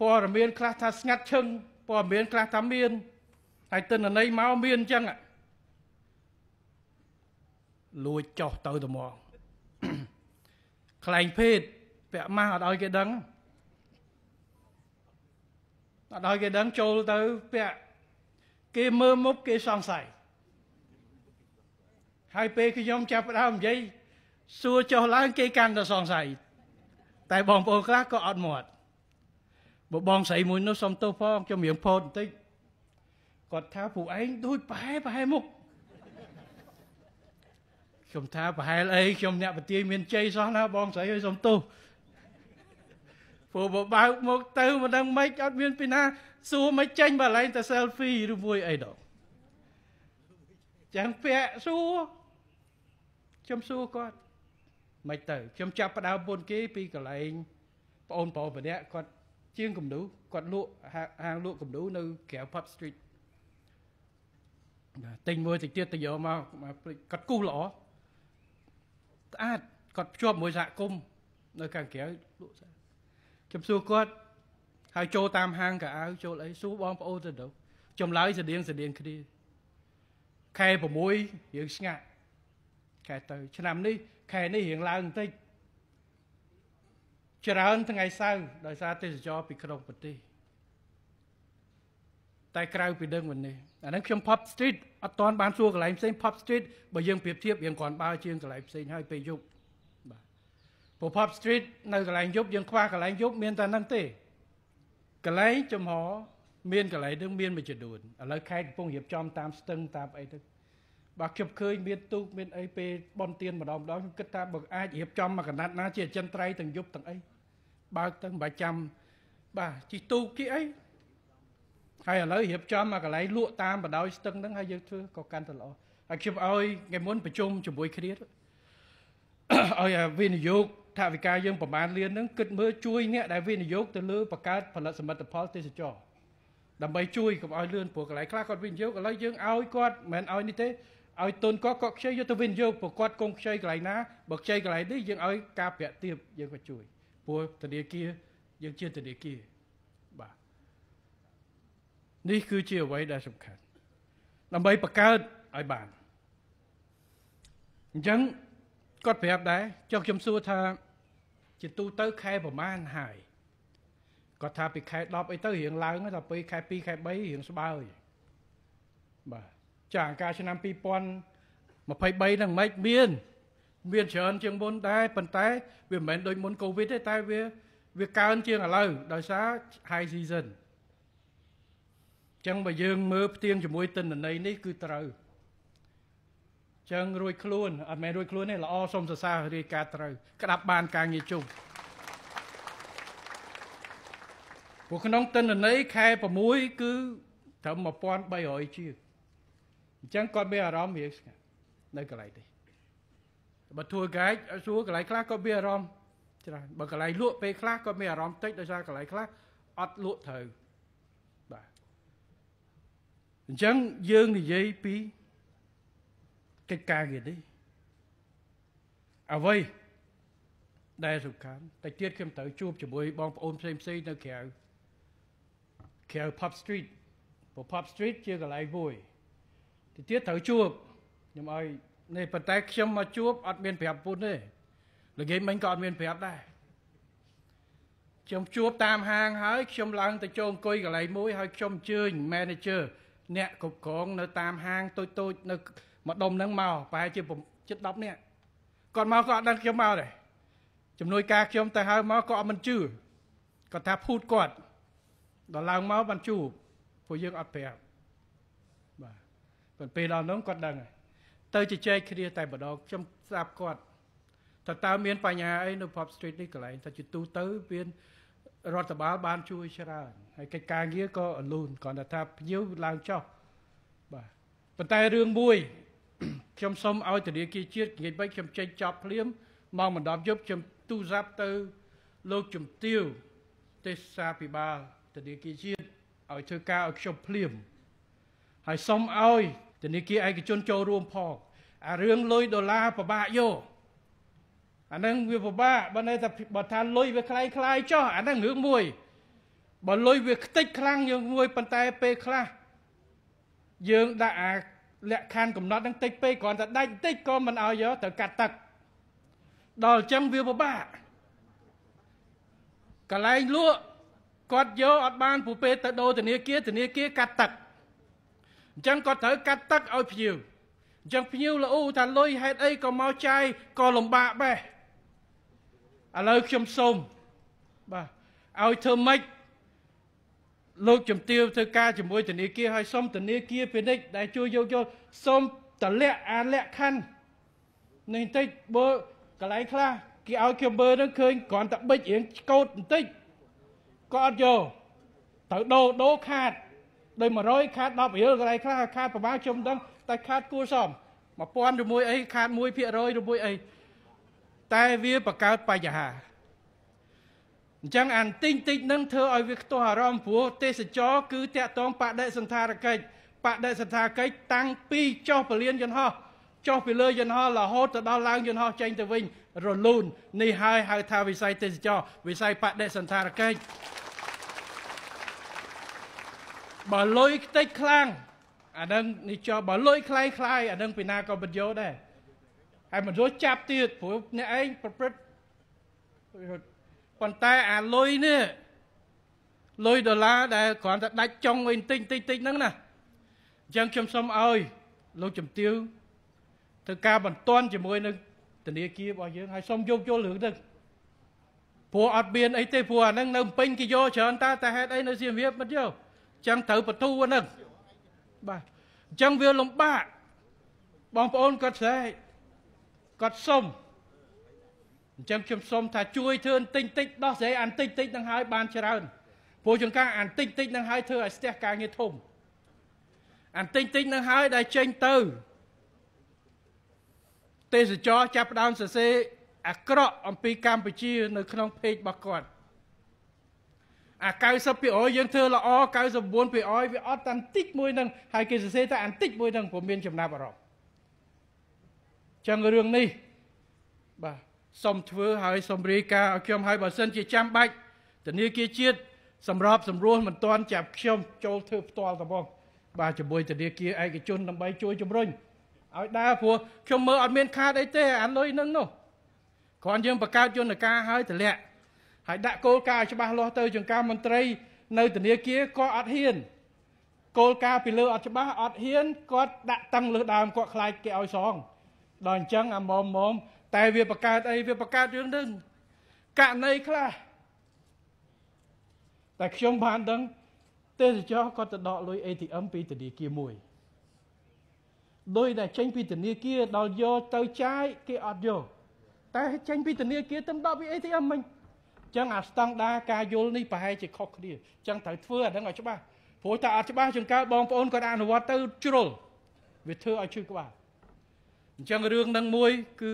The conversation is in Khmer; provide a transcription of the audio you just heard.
ព័ត៌មានខ្លះថាស្ងាត់ឈឹងព័ត៌មានខ្លះថាមានហើយទិន្នន័យមកមានអញ្ចឹងលួចចោះទៅត្មងខ្លែងភេទពាក់ម៉ាស់អត់ឲ្យគេដឹងអត់ឲ្យគេដឹងចូលទៅពាក់គេមើលមុខគេសង្ស័យហើយពេលខ្ញុំចាប់ផ្ដើមនិយាយសួរចុះឡើងគេកាន់តែសង្ស័យតែបងប្អូនខ្លះក៏អត់មាត់ បើបងស្រីមួយនោះសុំទោសផងខ្ញុំរៀងផោតបន្តិចគាត់ថាពួកឯងដូចប្រហែលប្រហែលមុខខ្ញុំថាប្រហែលអីខ្ញុំអ្នកបទាយមានជ័យសោះណាបងស្រីឲ្យសុំទោសព្រោះបើបើកមកទៅមិនដឹងម៉េចអត់មានពីណាសួរមិនចេញបើឡែងតែ selfie ឬមួយអីដល់ចាំពាក់សួរខ្ញុំសួរគាត់មិនទៅខ្ញុំចាប់ផ្ដើមពុនគេពីកន្លែងបងអូនប្រុសម្នាក់គាត់ ជាងគំនូគាត់លក់ហាងលក់គំនូនៅក្រៅ Pub Street ទិញមួយតិចទៀតទៅយកមកគាត់គូសល្អស្អាតគាត់ភ្ជាប់មួយសហគមន៍នៅខាងក្រៅលក់ស្អាតខ្ញុំសួរគាត់ហើយចូលតាមហាងកៅអៅចូលអីសួរបងប្អូនទៅទៅចម្លើយស្តៀងស្តៀងគ្នាខែ6រៀងស្ងាត់ខែទៅ ឆ្នាំនេះខែនេះរៀងឡើងបន្តិច ច្រើនថ្ងៃសៅរ៍ដោយសារទេសចរពីក្នុងប្រទេសតែក្រៅពីដឹងวันនេះអាហ្នឹងខ្ញុំ Pop Street អត់ទាន់បានសួរកន្លែងផ្សេង Pop Street បើយើងប្រៀបធៀបរៀងគ្រាន់បើជាងកន្លែងផ្សេងហើយពេលយប់បាទព្រោះ Pop Street នៅកន្លែងយប់យើងខ្វះកន្លែងយប់មានតែហ្នឹងទេកន្លែងចំហមានកន្លែងនឹងមានមួយចំនួនឥឡូវខេត្តកំពុងរៀបចំតាមស្ទឹងតាមអីទៅ បាទខ្ញុំឃើញមានទូកមានអីពេលបនទៀនម្ដងម្ដងខ្ញុំគិតថាបើអាចរៀបចំមកកណាត់ណាជាអចិន្ត្រៃយ៍ទាំងយប់ទាំងអីបើកទៅមិនបាច់ចាំបាទជីទូកជីអីហើយឥឡូវរៀបចំមកកន្លែងលក់តាមបដោយស្ទឹងហ្នឹងហើយយើងធ្វើក៏កាន់តែល្អហើយខ្ញុំឲ្យថ្ងៃមុនប្រជុំជាមួយគ្នាឲ្យវិនិយោគថាវិការយើងប្រមាណលានហ្នឹងគិតមើលជួយអ្នកដែលវិនិយោគទៅលើបង្កើតផលិតសមិទ្ធផលទេសចរដើម្បីជួយកុំឲ្យលឿនព្រោះកន្លែងខ្លះគាត់វិនិយោគឥឡូវយើងឲ្យគាត់មិនមែនឲ្យនេះទេ ឲ្យទុនគាត់គាត់ខ្ចីយកទៅវិនិយោគព្រោះគាត់គង់ខ្ចីកន្លែងណាបើខ្ចីកន្លែងនេះយើងឲ្យការប្រាក់ទាបយើងក៏ជួយព្រោះធនាគារយើងជាធនាគារបាទនេះគឺជាអ្វីដែលសំខាន់ដើម្បីបង្កើតឲ្យបានអញ្ចឹងគាត់ប្រាប់ដែរចុះខ្ញុំសួរថាជាទូទៅខែប្រមាណហើយគាត់ថាពីខែ10អីទៅរៀងឡើងដល់ពេលខែ2ខែ3រៀងស្បើយបាទ ចាអង្ការឆ្នាំ2023ហ្នឹងមិនមាន មានច្រើនជាងមុនដែរប៉ុន្តែ វាមិនមែនដូចមុនកូវីដទេតែវា វាកើនជាងឥឡូវដោយសារ high season ចឹងបើយើងមើលផ្ទៀងជាមួយទិន្នន័យនេះគឺត្រូវចឹងរួចខ្លួនអត់មែនរួចខ្លួនទេល្អសុំសរសើររាយការណ៍ត្រូវក្តាប់បានការងារជុំព្រោះក្នុងទិន្នន័យខែ6គឺត្រឹម1300ជាង អញ្ចឹងគាត់មានអារម្មណ៍រៀងស្ងាត់នៅកន្លែងនេះបើធ្វើកាយសួរកន្លែងខ្លះគាត់មានអារម្មណ៍ច្រើនបើកន្លែងលក់ពេលខ្លះគាត់មានអារម្មណ៍តិចដោយសារកន្លែងខ្លះអត់លក់ត្រូវបាទអញ្ចឹងយើងនិយាយពីកិច្ចការងារនេះអ្វីដែលសំខាន់តែទៀតខ្ញុំត្រូវជួបជាមួយបងប្អូនផ្សេងផ្សេងនៅក្រៅក្រៅ Pub Street ព្រោះ Pub Street ជាកន្លែងមួយ ទីទៀតត្រូវជួបខ្ញុំឲ្យនេះប៉ុន្តែខ្ញុំមកជួបអត់មានប្រាប់ពុនទេល្ងាចមិញក៏អត់មានប្រាប់ដែរខ្ញុំជួបតាមហាងហើយខ្ញុំឡើងទៅចូលអង្គុយកន្លែងមួយហើយខ្ញុំអញ្ជើញ manager អ្នកគ្រប់គ្រងនៅតាមហាងតូចតូចនៅម្ដុំហ្នឹងមកប្រហែលជាជិត10នាក់គាត់មកក៏អត់ដឹងខ្ញុំមកដែរជំនួយការខ្ញុំទៅហៅមកក៏អត់មិនជឿគាត់ថាភូតគាត់ដល់ឡើងមកបានជួបព្រោះយើងអត់ប្រាប់បាទ ប៉ុន្តែពេលដល់នោះគាត់ដឹងហើយទៅជជែកគ្នាតែម្ដងខ្ញុំស្ដាប់គាត់តើតើមានបញ្ហាអីនៅ Pop Street នេះកន្លែងតែជាទូទៅមានរដ្ឋបាលបានជួយច្រើនហើយកិច្ចការងារក៏អលូនគ្រាន់តែថាភ្ញៀវឡើងចុះបាទប៉ុន្តែរឿងមួយខ្ញុំសូមឲ្យធនាគារជាតិនិយាយបីខ្ញុំចេញចប់ភ្លាមមកមិនដល់យប់ខ្ញុំទូរស័ព្ទទៅលោកជំទាវទេសាភិបាលធនាគារជាតិឲ្យធ្វើការឲ្យខ្ញុំភ្លាមហើយសូមឲ្យ ធនាគារឯកជនចូលរួមផងអារឿងលុយដុល្លារពិបាកយកអាហ្នឹងវាពិបាកបើនៅតែបើថាលុយវាคล้ายคล้ายចោះអាហ្នឹងរឿងមួយ បើលុយវាខ្ទេចខ្លាំងយើងមួយប៉ុន្តែពេលខ្លះយើងដាក់អាលក្ខខណ្ឌកំណត់នឹងតិចពេកគ្រាន់តែដាច់បន្តិចក៏មិនឲ្យយកត្រូវកាត់ទឹកដល់អញ្ចឹងវាពិបាកកន្លែងលក់គាត់យកអត់បានពូពេទៅដូរធនាគារធនាគារកាត់ទឹក អញ្ចឹងគាត់ត្រូវកាត់ទឹកឲ្យភ្ញៀវអញ្ចឹងភ្ញៀវល្អូថាលុយហេតុអីក៏មកចាយក៏លំបាកបែបឥឡូវខ្ញុំសូមបាទឲ្យធ្វើម៉េចលោកជំទាវធ្វើការជាមួយធនាគារឲ្យសុំធនាគារពាណិជ្ជដែលជួយយកយកសុំតម្លាក់អាលក្ខខណ្ឌនេះបន្តិចបើកន្លែងខ្លះគេឲ្យខ្ញុំមើលនឹងឃើញគ្រាន់តែបិចរៀងឆ្កូតបន្តិចក៏អត់យកត្រូវដូរដូរខាត ដោយ100ខាត10រៀលកន្លែងខ្លះខាតប្រហែលខ្ញុំដឹងតែខាតគួរសម1000ជាមួយអីខាត1%ជាមួយអីតែវាបង្កើតបញ្ហាអញ្ចឹងអានតិចតិចនឹងធ្វើឲ្យវាខ្ទាស់អារម្មណ៍ព្រោះទេសចរគឺតាក់ទងបដិសន្ធារកិច្ចបដិសន្ធារកិច្ចតាំងពីចុះពលានយន្តហោះចុះពីលើយន្តហោះរហូតទៅដល់ឡើងយន្តហោះចេញទៅវិញរលូននេះហើយហៅថាវិស័យទេសចរវិស័យបដិសន្ធារកិច្ច បើលុយខ្ទេចខ្លាំងអានឹងនេះចោបើលុយខ្លាំងខ្លាយអានឹងពីណាក៏បញ្យោដែរហើយមិនរួចចាប់ទៀតព្រោះអ្នកឯងប្រព្រឹត្តប៉ុន្តែអាលុយនេះលុយដុល្លារដែលគ្រាន់តែដាច់ចុងវិញតិចតិចតិចហ្នឹងណាអញ្ចឹងខ្ញុំសូមឲ្យលោកជំទាវធ្វើការបន្ទាន់ជាមួយនឹងធនាគាររបស់យើងហើយសូមយកយល់រឿងហ្នឹងព្រោះអត់មានអីទេព្រោះអាហ្នឹងនៅពេញគេយកច្រើនតើតែហេតុអីនៅសៀមរាបមិនយកអញ្ចឹងត្រូវបន្ទូហ្នឹងបាទអញ្ចឹងវាលំបាកបងប្អូនគាត់ស្រែកគាត់សុំអញ្ចឹងខ្ញុំសុំថាជួយធ្វើតិចតិចដោះស្រាយអានតិចតិចនឹងហើយបានច្រើនព្រោះចង្ការអានតិចតិចនឹងហើយធ្វើឲ្យស្ទះការងារធំអានតិចតិចនឹងហើយដែលចេញទៅទេសចរចាប់ផ្ដើមសរសេរអាក្រក់អំពីកម្ពុជា នៅក្នុង page របស់គាត់ អា90%យើងធ្វើល្អ99%វាអត់តាន់តិចមួយនឹងហើយគេសរសេរតែអានតិចមួយនឹងព្រោះមានចំណាប់អារម្មណ៍ចឹងរឿងនេះបាទសូមធ្វើហើយសូមរាយការណ៍ឲ្យខ្ញុំហើយបើសិនជាចាំបាច់ធនាគារជាតិសម្របសម្រួលមិនទាន់ចាប់ខ្ញុំចូលធ្វើផ្ទាល់តែបងបាទជាមួយធនាគារឯកជនដើម្បីជួយជំរុញឲ្យដើរព្រោះខ្ញុំមើលអត់មានខាតអីទេអាលុយនឹងនោះគ្រាន់យើងបង្កើតយន្តការឲ្យតម្លាក់ ហើយដាក់គោលការណ៍ច្បាស់លាស់ទៅចង្ការមន្ត្រី នៅធនាគារក៏អត់ហ៊ានគោលការណ៍ពីលើអត់ច្បាស់អត់ហ៊ានគាត់ដាក់តឹងលើដើមគាត់ខ្លាចគេឲ្យសងដល់អញ្ចឹងអាមុំមុំតែវាបង្កើតអីវាបង្កើតរឿងនឹងករណីខ្លះតែខ្ញុំបានដឹងទេសចរគាត់ទៅដកលុយ ATM ពីធនាគារមួយលុយដែលចេញពីធនាគារដល់យកទៅចាយគេអត់យកតែចេញពីធនាគារទៅដកពី ATM មិញ ចឹងអាស្តង់ដារការយល់នេះប្រហែលជាខុសគ្នាចឹងត្រូវធ្វើអាហ្នឹងឲ្យច្បាស់ព្រោះតែអត់ច្បាស់ជាងកើបងប្អូនគាត់អនុវត្តទៅជ្រុលវាធ្វើឲ្យឈឺក្បាលអញ្ចឹងរឿងហ្នឹងមួយគឺ